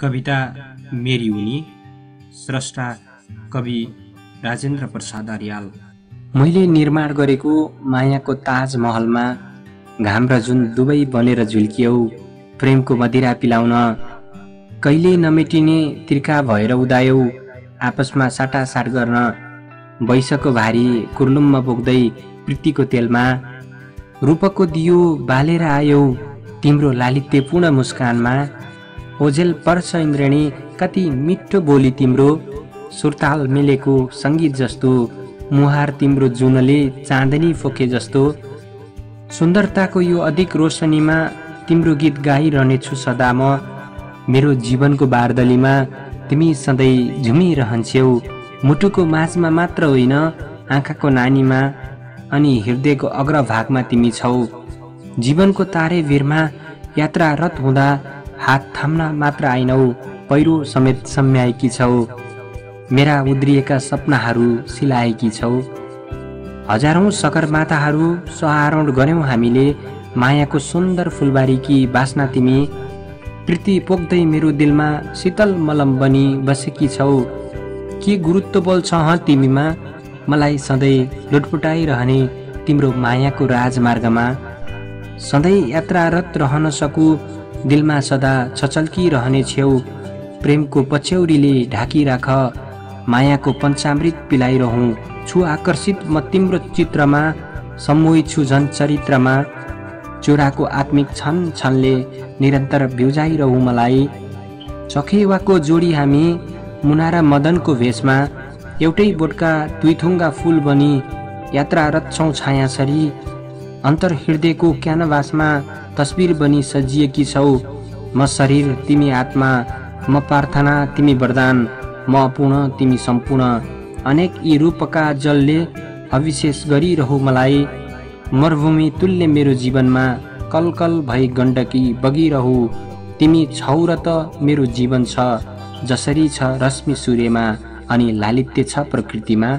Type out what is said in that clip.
कविता मेरी उनी स्रष्टा कवि राजेन्द्र प्रसाद अर्याल। मैले निर्माण गरेको मायाको ताजमहलमा घाम र जुन दुवै बनेर झुल्कियौ प्रेमको मदिरा पिलाउन कहिले नमेटिने तिर्खा भएर उदायौ आपसमा साटासाट गर्न वैशको भारी कुर्लुममा बोक्दै प्रीतिको तेलमा रूपको दियो बालेर आयौ तिम्रो लालित्यपूर्ण मुस्कानमा ओझेल पर्छ इन्द्रेणी कति मिठो बोली तिम्रो। सुरताल मिलेको सङ्गीत जस्तो मुहार तिम्रो जुनले चाँदनी फोके जस्तो। सुन्दरताको यो अधिक रोशनीमा तिम्रो गीत गाइरहनेछु सदा म। मेरो जीवनको बारदलीमा तिमी सधैँ झुमिरहन्छौ मुटुको माझमा मात्र होइन आँखाको नानीमा अनि हृदयको अग्रभागमा तिमी छौ। जीवनको तारे भिरमा यात्रारत हुँदा हात थाम्न मात्र आइनौ पहिरो समेत सम्याएकी छौ। मेरा उद्रिएका सपनाहरू सिलाएकी छौ। हजारौँ सगरमाताहरू सहारण गऱ्यौँ हामीले मायाको सुन्दर फुलबारीकी बास्ना तिमी। प्रीति पोख्दै मेरो दिलमा शीतल मलम बनी बसेकी छौ। के गुरुत्व बल छ तिमीमा? मलाई सधैँ लुटपुटाइरहने तिम्रो मायाको राजमार्गमा। सधैँ यात्रारत रहन सकु दिलमा सदा छचल्किरहने छेउ प्रेमको पछ्यौरीले ढाकिराख मायाको पञ्चामृत पिलाइरहँ। छु आकर्षित म तिम्रो चित्रमा सम्मोहित छु झन् चरित्रमा। चोराको आत्मिक छन छनले निरन्तर भ्युजाइरहँ मलाई। चखेवाको जोडी हामी मुना र मदनको भेषमा। एउटै बोटका दुईथुङ्गा फुल बनी यात्रारत छौँ छायासरी। अन्तर हृदयको क्यानभासमा तस्बिर बनी सजिएकी छौ। म शरीर तिमी आत्मा म प्रार्थना तिमी वरदान म अपूर्ण तिमी सम्पूर्ण। अनेक यी रूपका जलले अविशेष गरिरहु मलाई। मरुभूमि तुल्य मेरो जीवनमा कलकल भई गण्डकी बगिरहु। तिमी छौ र त मेरो जीवन छ जसरी छ रश्मि सूर्यमा अनि लालित्य छ प्रकृतिमा।